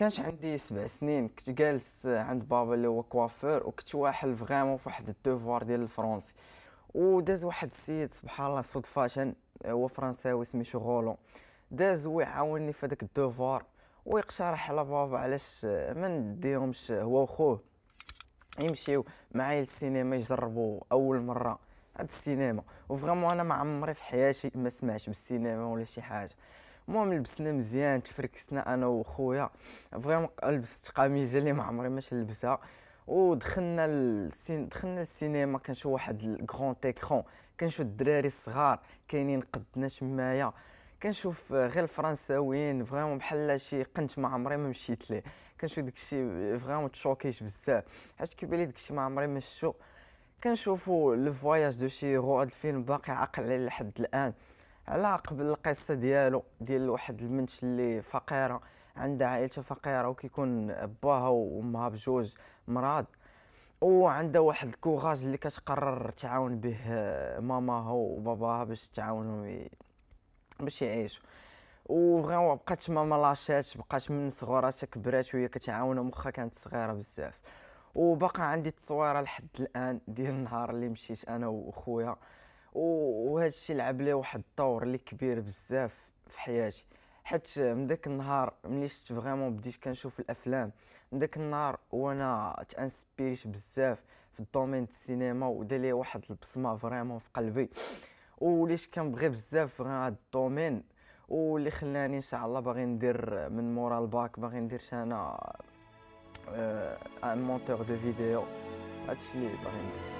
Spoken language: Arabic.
كانش عندي سبع سنين كنت جالس عند بابا اللي هو coiffeur وكنت واحل vraiment في واحد ال devoir ديال ال français وداز واحد السيد سبحان الله صدفة هو فرنساوي سميتو غولون داز هو يعاوني في هذاك ال devoir ويقترح على بابا علاش ما نديهمش هو وخوه. يمشيو معايا للسينما يجربوا أول مرة. هاد السينما و vraiment أنا ما عمري في حياتي ما سمعت بالسينما ولا شي حاجة. المهم لبسنا مزيان تفركسنا أنا وخويا. vraiment لبست قميجة اللي ما عمري ما لبسها. ودخلنا للسين دخلنا للسينما كنشوف واحد ال grand écran كنشوف الدراري الصغار كاينين قدنا تمايا كنشوف غير الفرنساويين vraiment بحال شي قنت ما عمري ما مشيت ليه. كنشوف داكشي vraiment تشوكيت بزاف. حيت كيبان لي داكشي ما عمري ما شفتو كنشوفوا Le Voyage de Chihiro هاد الفيلم باقي عاقل عليه لحد الآن. على قبل القصة ديالو ديال واحد المنش اللي فقيرة عندها عائلتها فقيرة وكيكون باها وأمها بجوج مرض وعندها واحد الكوراج اللي كتقرر تعاون به ماماها وباباها باش تعاونهم باش يعيشوا. وفغيمون بقات ماما لاشات بقات من صغوراتها كبرات وهي كتعاونهم واخا كانت صغيرة بزاف. وبقى عندي التصويره لحد الآن ديال النهار اللي مشيت أنا وخويا وهذا الشيء لعب لي واحد الدور اللي كبير بزاف في حياتي. حيت من داك النهار ملي شفت vraiment بديت كنشوف الأفلام من داك النهار وأنا تأنسبيريت بزاف في ال domaine السينما ودار لي واحد البصمة vraiment في قلبي. وليش كنبغي بزاف هذا ال domaine واللي خلاني إن شاء الله باغي ندير من مورا الباك باغي ندير أنا un monteur de vidéo هادشي اللي باغي ندير.